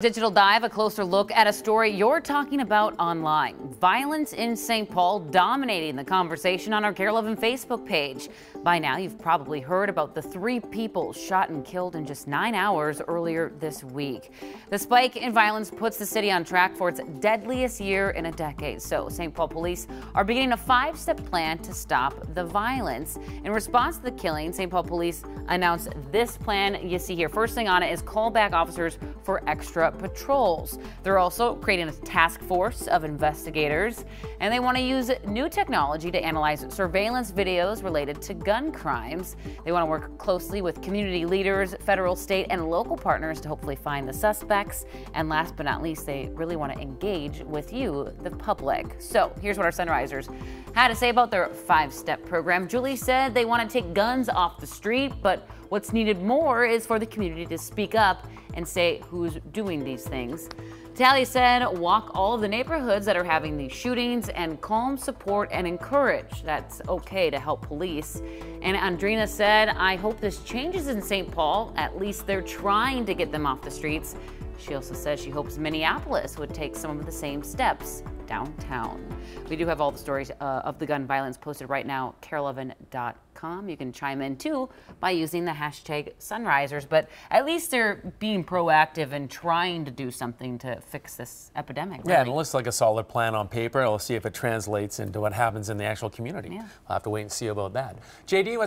Digital Dive, a closer look at a story you're talking about online. Violence in St. Paul dominating the conversation on our KARE 11 Facebook page. By now, you've probably heard about the three people shot and killed in just nine hours earlier this week. The spike in violence puts the city on track for its deadliest year in a decade. So, St. Paul police are beginning a five step plan to stop the violence. In response to the killing, St. Paul police announced this plan you see here. First thing on it is call back officers for extra patrols. They're also creating a task force of investigators, and they want to use new technology to analyze surveillance videos related to gun crimes. They want to work closely with community leaders, federal, state, and local partners to hopefully find the suspects. And last but not least, they really want to engage with you, the public. So here's what our Sunrisers had to say about their five step program. Julie said they want to take guns off the street, but what's needed more is for the community to speak up and say who's doing these things. Tally said, walk all of the neighborhoods that are having these shootings and calm, support, and encourage. That's okay to help police. And Andrina said, I hope this changes in St. Paul. At least they're trying to get them off the streets. She also says she hopes Minneapolis would take some of the same steps downtown. We do have all the stories uh, of the gun violence posted right now, kare11.com. You can chime in too by using the hashtag Sunrisers, but at least they're being proactive and trying to do something to fix this epidemic. Really. Yeah, and it looks like a solid plan on paper. We'll see if it translates into what happens in the actual community. Yeah. We'll have to wait and see about that. JD,